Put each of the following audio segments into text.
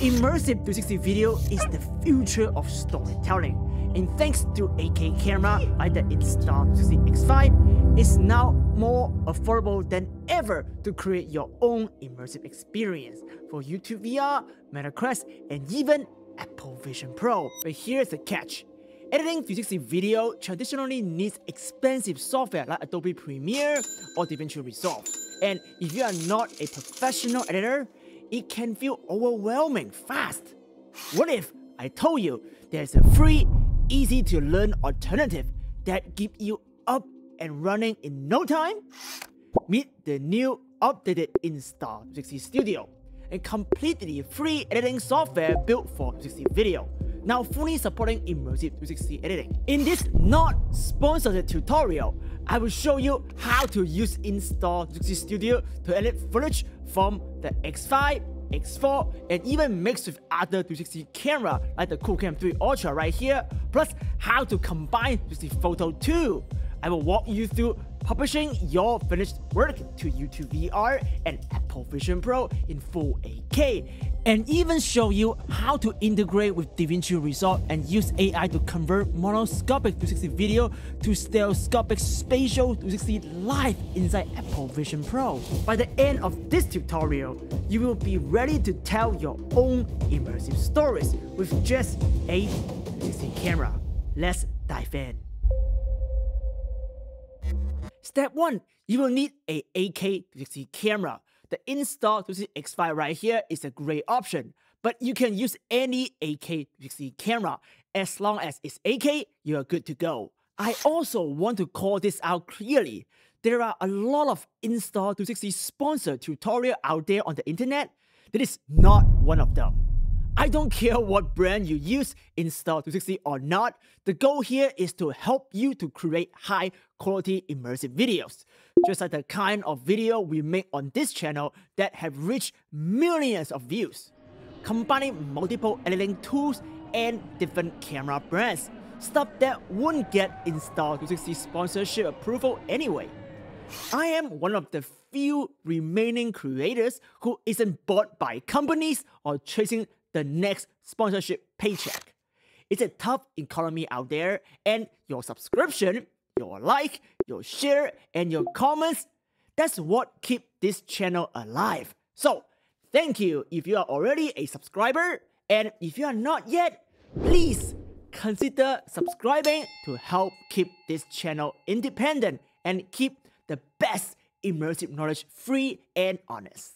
Immersive 360 video is the future of storytelling. And thanks to 8K camera like the Insta360 X5, it's now more affordable than ever to create your own immersive experience for YouTube VR, Meta Quest, and even Apple Vision Pro. But here's the catch. Editing 360 video traditionally needs expensive software like Adobe Premiere or DaVinci Resolve. And if you are not a professional editor, it can feel overwhelming fast. What if I told you there's a free, easy to learn alternative that keep you up and running in no time? Meet the new updated Install 360 Studio, a completely free editing software built for 360 video now fully supporting immersive 360 editing. In this not sponsored tutorial, I will show you how to use Insta360 Studio to edit footage from the X5, X4, and even mix with other 360 camera like the Qoocam 3 Ultra right here, plus how to combine 360 Photo 2. I will walk you through publishing your finished work to YouTube VR and Apple Vision Pro in full 8K, and even show you how to integrate with DaVinci Resolve and use AI to convert monoscopic 360 video to stereoscopic spatial 360 live inside Apple Vision Pro. By the end of this tutorial, you will be ready to tell your own immersive stories with just a 360 camera. Let's dive in. Step 1. You will need a 8K360 camera. The Insta360 X5 right here is a great option, but you can use any 8K360 camera. As long as it's 8K, you are good to go. I also want to call this out clearly. There are a lot of Insta360 sponsored tutorial out there on the internet. That is not one of them. I don't care what brand you use, Insta360 or not, the goal here is to help you to create high quality immersive videos. Just like the kind of video we make on this channel that have reached millions of views. Combining multiple editing tools and different camera brands, stuff that wouldn't get Insta360 sponsorship approval anyway. I am one of the few remaining creators who isn't bought by companies or chasing the next sponsorship paycheck. It's a tough economy out there, and your subscription, your like, your share, and your comments, that's what keep this channel alive. So, thank you if you are already a subscriber, and if you are not yet, please consider subscribing to help keep this channel independent and keep the best immersive knowledge free and honest.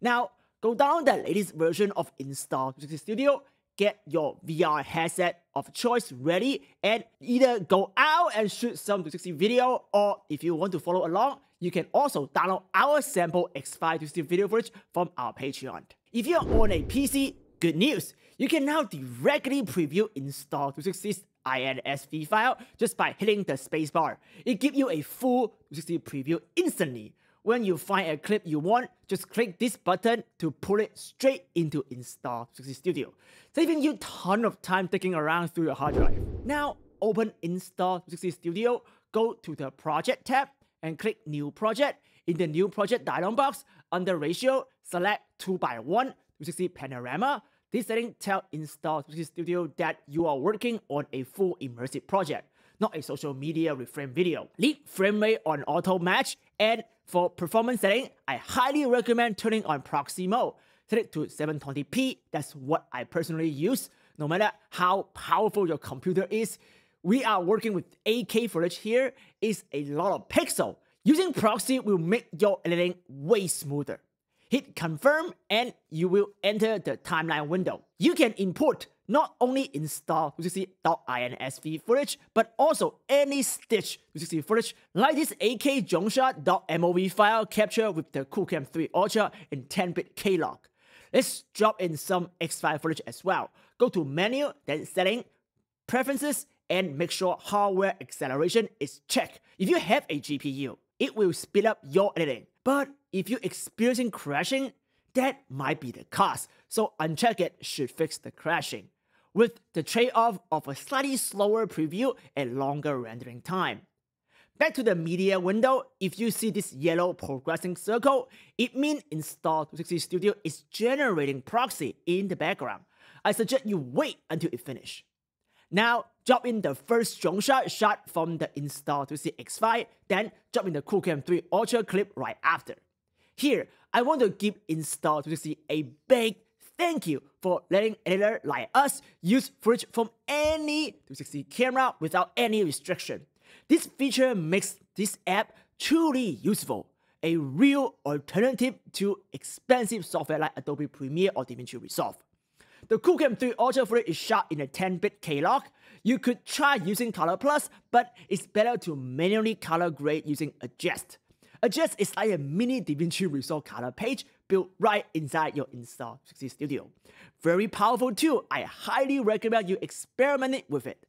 Now, Go down the latest version of Insta360 Studio, get your VR headset of choice ready, and either go out and shoot some 360 video, or if you want to follow along, you can also download our sample X5 360 video footage from our Patreon. If you're on a PC, good news! You can now directly preview Insta360's INSV file just by hitting the spacebar. It gives you a full 360 preview instantly. When you find a clip you want, just click this button to pull it straight into Insta360 Studio, saving you ton of time digging around through your hard drive. Now, open Insta360 Studio, go to the Project tab, and click New Project. In the New Project dialog box, under Ratio, select 2 by 1 360 Panorama. This setting tells Insta360 Studio that you are working on a full immersive project not a social media reframe video. Leave frame rate on auto match and for performance setting, I highly recommend turning on proxy mode. Set it to 720p, that's what I personally use. No matter how powerful your computer is, we are working with 8K footage here is a lot of pixel. Using proxy will make your editing way smoother. Hit confirm and you will enter the timeline window. You can import not only Insta360.insv footage, but also any stitch 360 footage like this AK Zhongsha.mov file captured with the Qoocam 3 Ultra in 10-bit K-log. Let's drop in some X5 footage as well. Go to Menu, then Setting, Preferences, and make sure hardware acceleration is checked. If you have a GPU, it will speed up your editing. But if you're experiencing crashing, that might be the cause, so uncheck it should fix the crashing with the trade-off of a slightly slower preview and longer rendering time. Back to the media window, if you see this yellow progressing circle, it means Insta360 Studio is generating proxy in the background. I suggest you wait until it finishes. Now, drop in the first strong shot shot from the Insta360 X5, then drop in the Qoocam 3 Ultra clip right after. Here, I want to give Insta360 a big thank you for letting editor like us use footage from any 360 camera without any restriction. This feature makes this app truly useful, a real alternative to expensive software like Adobe Premiere or DaVinci Resolve. The Qoocam 3 Ultra footage is shot in a 10-bit K-Log. You could try using Color Plus, but it's better to manually color grade using Adjust. Adjust is like a mini DaVinci Resolve color page built right inside your Insta360 Studio. Very powerful tool, I highly recommend you experiment with it.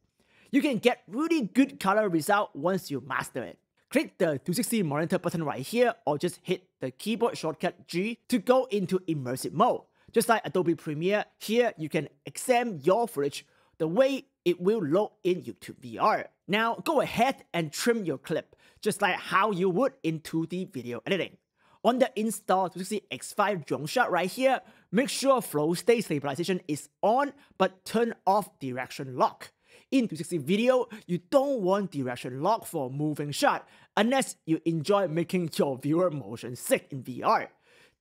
You can get really good color result once you master it. Click the 360 monitor button right here or just hit the keyboard shortcut G to go into immersive mode. Just like Adobe Premiere, here you can examine your footage the way it will look in YouTube VR. Now go ahead and trim your clip, just like how you would in 2D video editing. On the Insta360X5 drone shot right here, make sure FlowState stabilization is on but turn off direction lock. In 360 video, you don't want direction lock for moving shot unless you enjoy making your viewer motion sick in VR.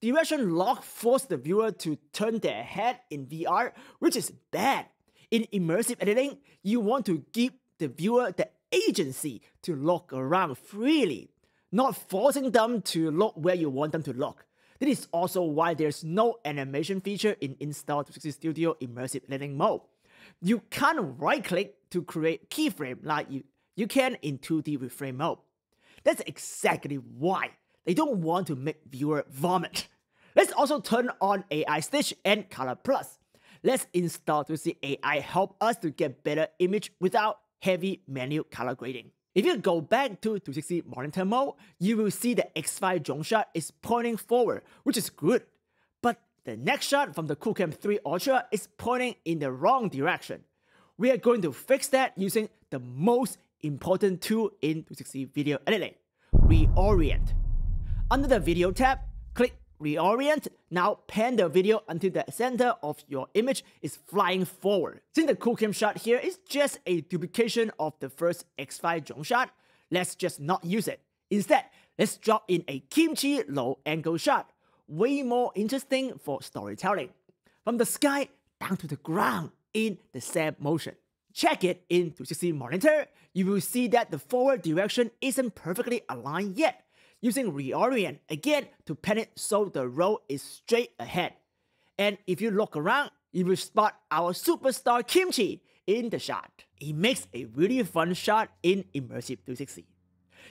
Direction lock forces the viewer to turn their head in VR, which is bad. In immersive editing, you want to give the viewer the agency to look around freely, not forcing them to look where you want them to look. This is also why there's no animation feature in Insta360 Studio Immersive Editing mode. You can't right click to create keyframe like you, you can in 2D with frame mode. That's exactly why they don't want to make viewer vomit. Let's also turn on AI Stitch and Color Plus. Let's install to see AI help us to get better image without heavy manual color grading. If you go back to 360 monitor mode, you will see the X5 drone shot is pointing forward, which is good. But the next shot from the Qoocam 3 Ultra is pointing in the wrong direction. We are going to fix that using the most important tool in 360 video editing, Reorient. Under the Video tab, click Reorient. Now pan the video until the center of your image is flying forward. Since the Qoocam shot here is just a duplication of the first X5 drone shot, let's just not use it. Instead, let's drop in a kimchi low angle shot, way more interesting for storytelling. From the sky down to the ground in the same motion. Check it in 360 monitor, you will see that the forward direction isn't perfectly aligned yet using reorient again to pan it so the road is straight ahead. And if you look around, you will spot our superstar Kimchi in the shot. It makes a really fun shot in Immersive 360.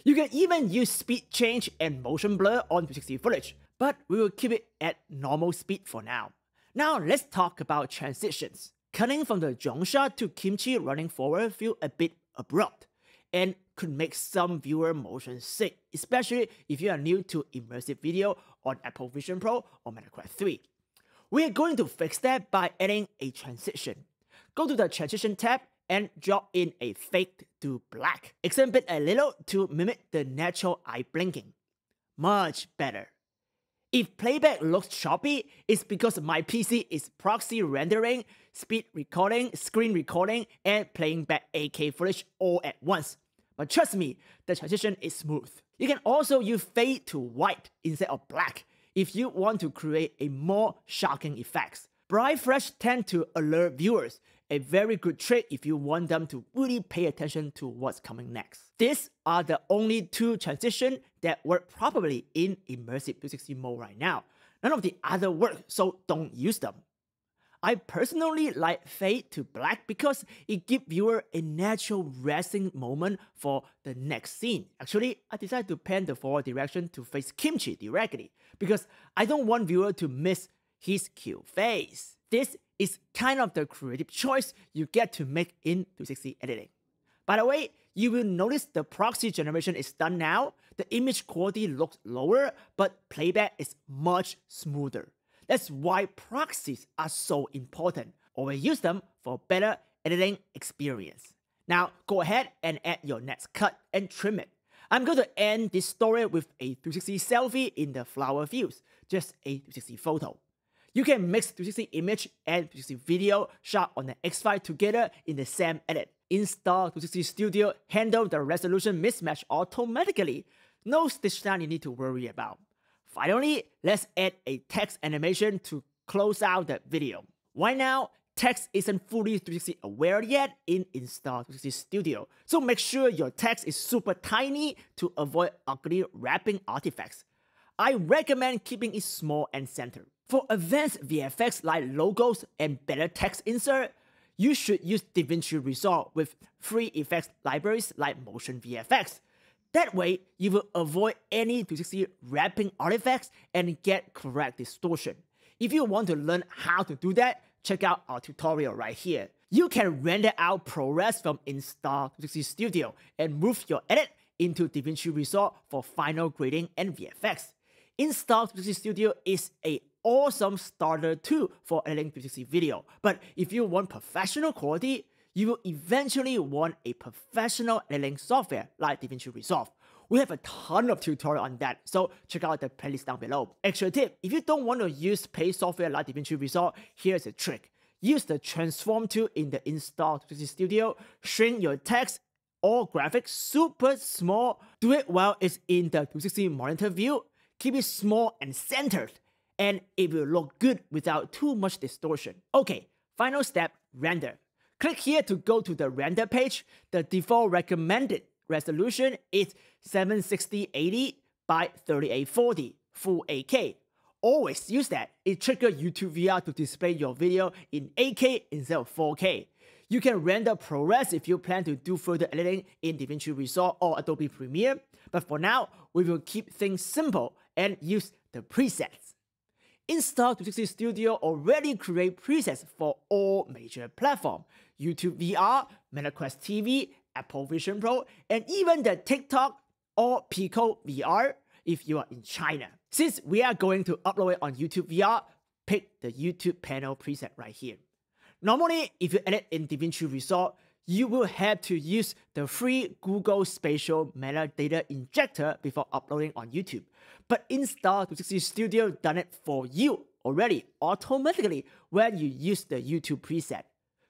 You can even use speed change and motion blur on 360 footage, but we will keep it at normal speed for now. Now let's talk about transitions. Cutting from the shot to Kimchi running forward feel a bit abrupt and could make some viewer motion sick, especially if you are new to immersive video on Apple Vision Pro or Meta Quest 3. We are going to fix that by adding a transition. Go to the transition tab and drop in a fade to black. Extend it a little to mimic the natural eye blinking. Much better. If playback looks choppy, it's because my PC is proxy rendering, speed recording, screen recording, and playing back 8K footage all at once. But trust me, the transition is smooth. You can also use fade to white instead of black if you want to create a more shocking effect. Bright flash tend to alert viewers, a very good trick if you want them to really pay attention to what's coming next. These are the only two transitions that work properly in immersive 360 mode right now. None of the other work, so don't use them. I personally like fade to black because it gives viewer a natural resting moment for the next scene. Actually, I decided to pan the forward direction to face Kimchi directly because I don't want viewer to miss his cute face. This is kind of the creative choice you get to make in 360 editing. By the way, you will notice the proxy generation is done now. The image quality looks lower, but playback is much smoother. That's why proxies are so important. or we use them for better editing experience. Now go ahead and add your next cut and trim it. I'm going to end this story with a 360 selfie in the flower fields, just a 360 photo. You can mix 360 image and 360 video shot on the X5 together in the same edit. Insta360 Studio handle the resolution mismatch automatically. No stitch down you need to worry about. Finally, let's add a text animation to close out the video. Right now, text isn't fully 360 aware yet in Insta360 Studio, so make sure your text is super tiny to avoid ugly wrapping artifacts. I recommend keeping it small and centered. For advanced VFX like logos and better text insert, you should use DaVinci Resolve with free effects libraries like Motion VFX. That way, you will avoid any 360 wrapping artifacts and get correct distortion. If you want to learn how to do that, check out our tutorial right here. You can render out ProRes from Insta360 Studio and move your edit into DaVinci Resolve for final grading and VFX. Insta360 Studio is a awesome starter tool for editing 360 video. But if you want professional quality, you will eventually want a professional editing software like DaVinci Resolve. We have a ton of tutorial on that, so check out the playlist down below. Extra tip, if you don't want to use paid software like DaVinci Resolve, here's a trick. Use the transform tool in the Insta360 Studio, shrink your text or graphics super small. Do it while it's in the 360 monitor view. Keep it small and centered and it will look good without too much distortion. Okay, final step, render. Click here to go to the render page. The default recommended resolution is 76080 by 3840 full 8K. Always use that. It triggers YouTube VR to display your video in 8K instead of 4K. You can render ProRes if you plan to do further editing in DaVinci Resolve or Adobe Premiere, but for now, we will keep things simple and use the presets. Insta360 Studio already create presets for all major platforms, YouTube VR, MetaQuest TV, Apple Vision Pro, and even the TikTok or Pico VR if you are in China. Since we are going to upload it on YouTube VR, pick the YouTube panel preset right here. Normally, if you edit in DaVinci Resolve, you will have to use the free Google Spatial Metadata Injector before uploading on YouTube. But Insta360 Studio done it for you already automatically when you use the YouTube preset.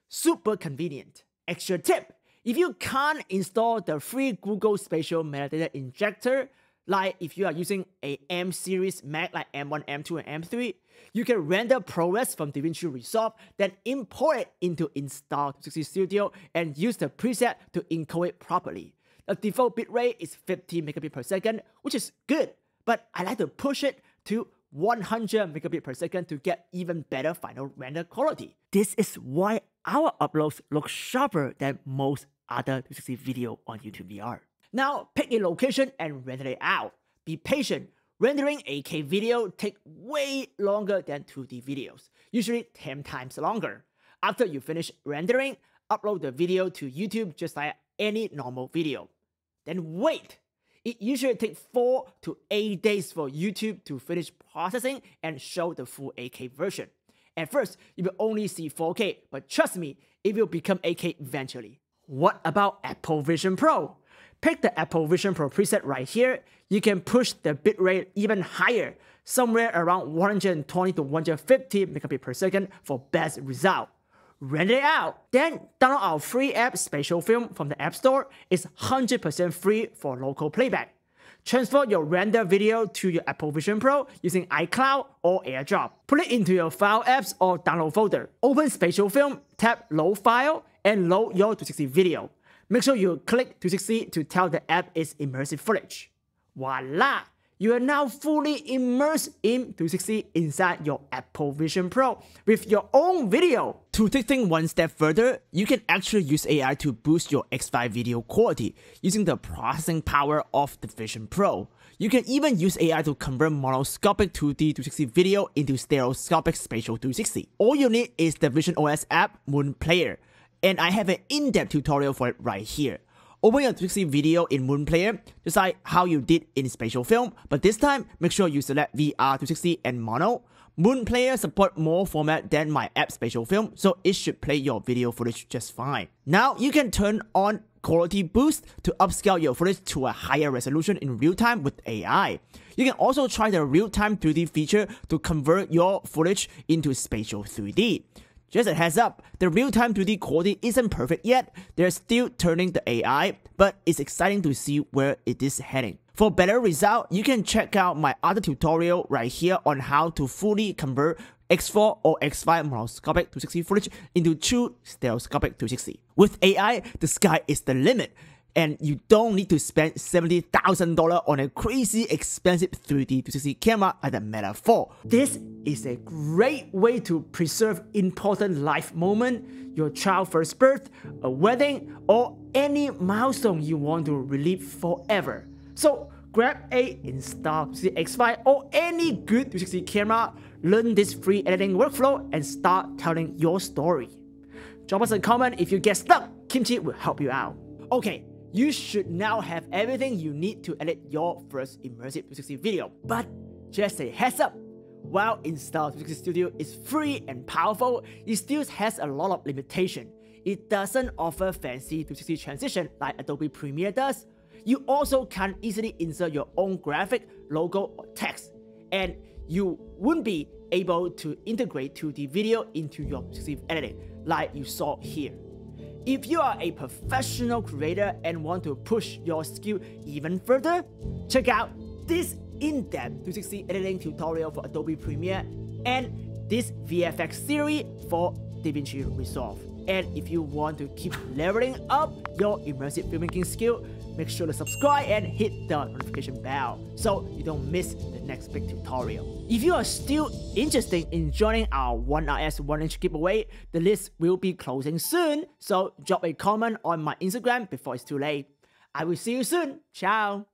Super convenient. Extra tip, if you can't install the free Google Spatial Metadata Injector, like if you are using a M series Mac like M1, M2, and M3, you can render ProRes from DaVinci Resolve, then import it into Insta360 Studio and use the preset to encode it properly. The default bitrate is 50 megabit per second, which is good, but I like to push it to 100 megabit per second to get even better final render quality. This is why our uploads look sharper than most other 360 video on YouTube VR. Now pick a location and render it out. Be patient. Rendering 8K video take way longer than 2D videos, usually 10 times longer. After you finish rendering, upload the video to YouTube just like any normal video. Then wait. It usually takes 4 to 8 days for YouTube to finish processing and show the full 8K version. At first, you will only see 4K, but trust me, it will become 8K eventually. What about Apple Vision Pro? Pick the Apple Vision Pro preset right here. You can push the bitrate even higher, somewhere around 120 to 150 megabit per second for best result. Render it out. Then download our free app Spatial Film from the App Store. It's 100% free for local playback. Transfer your render video to your Apple Vision Pro using iCloud or AirDrop. Put it into your File apps or download folder. Open Spatial Film, tap Load File, and load your 360 video. Make sure you click 360 to tell the app is immersive footage. Voila! You are now fully immersed in 360 inside your Apple Vision Pro with your own video. To take things one step further, you can actually use AI to boost your X5 video quality using the processing power of the Vision Pro. You can even use AI to convert monoscopic 2D 360 video into stereoscopic spatial 360. All you need is the Vision OS app Moon Player, and I have an in-depth tutorial for it right here. Open your 360 video in Moon Player, just like how you did in Spatial Film, but this time, make sure you select VR 360 and Mono. Moonplayer support more format than my app Spatial Film, so it should play your video footage just fine. Now you can turn on quality boost to upscale your footage to a higher resolution in real time with AI. You can also try the real-time 3D feature to convert your footage into spatial 3D. Just a heads up, the real-time 3D quality isn't perfect yet, they're still turning the AI, but it's exciting to see where it is heading. For better result, you can check out my other tutorial right here on how to fully convert X4 or X5 monoscopic 360 footage into true stereoscopic 360. With AI, the sky is the limit and you don't need to spend $70,000 on a crazy expensive 3D 360 camera as a Meta 4. This is a great way to preserve important life moment, your child's first birth, a wedding, or any milestone you want to relive forever. So grab a Insta360X5 or any good 360 camera, learn this free editing workflow, and start telling your story. Drop us a comment if you get stuck. Kimchi will help you out. Okay, you should now have everything you need to edit your first immersive 360 video. But just a heads up, while Insta360 Studio is free and powerful, it still has a lot of limitation. It doesn't offer fancy 360 transition like Adobe Premiere does. You also can't easily insert your own graphic, logo, or text. And you wouldn't be able to integrate 2D video into your 360 editing like you saw here. If you are a professional creator and want to push your skill even further, check out this in-depth 360 editing tutorial for Adobe Premiere and this VFX series for DaVinci Resolve. And if you want to keep leveling up your immersive filmmaking skill, make sure to subscribe and hit the notification bell so you don't miss the next big tutorial. If you are still interested in joining our 1RS 1inch giveaway, the list will be closing soon, so drop a comment on my Instagram before it's too late. I will see you soon. Ciao.